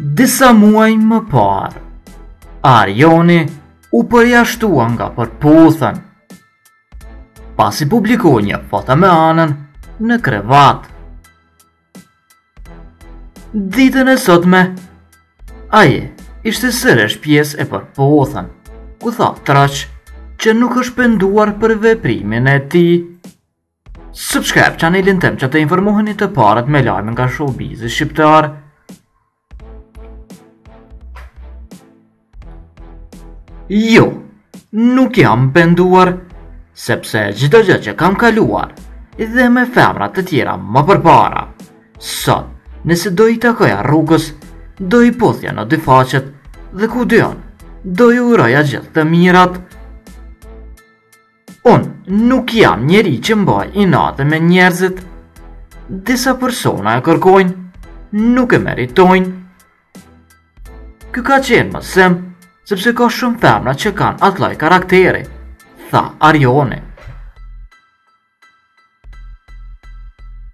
Disa muaj më parë, Arjoni u përjashtua nga Përputhen, pasi publikoi një foto me Anën në krevat. Ditën e sotme, ai ishte sërësh pjesë e Përputhen, ku tha troç që nuk është penduar për veprimin e tij. Subscribe channelin tim që të informoheni të parët me lajme nga showbizi shqiptar. Jo, nuk jam penduar, sepse çdo gjë që kam kaluar, dhe me femra të tjera më përpara. Sot, nëse do i takoja rrugës, do i puthja në dy faqet dhe ku di unë, do i uroja gjithë të mirat. Unë nuk jam njeri që mbaj inate me njerëzit. Disa persona e kërkojnë, nuk e meritojnë. Ky ka qenë mësim, sepse ka shumë femra që kanë atë lloj karakteri, tha Arjoni.